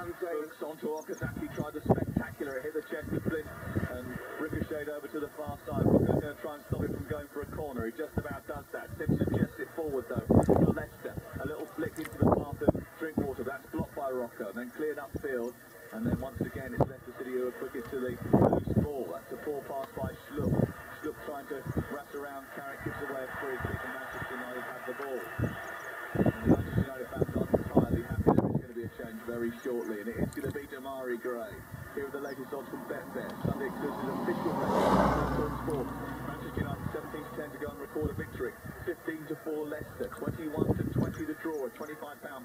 comes onto Okazaki, tried the spectacular, it hit the chest of Flint and ricocheted over to the far side. Rocco's going to try and stop it from going for a corner. He just about does that. Simpson jests it forward though to Leicester. A little flick into the path of Drinkwater. That's blocked by Rocco. Then cleared upfield. And then once again it's Leicester City who are quickest to the loose ball. That's a poor pass by Schlupp. Schlupp trying to wrap around. Carrick gives away a free kick and Manchester United have the ball. And the Manchester United fans aren't entirely happy that there's going to be a change very shortly. And it is going to be Demarai Gray. Here are the latest odds from Betfair. Sunday exclusive official race. Sport. Manchester United 17 to 10 to go and record a victory. 15 to 4 Leicester. 21 to 20 the draw. A 25 pound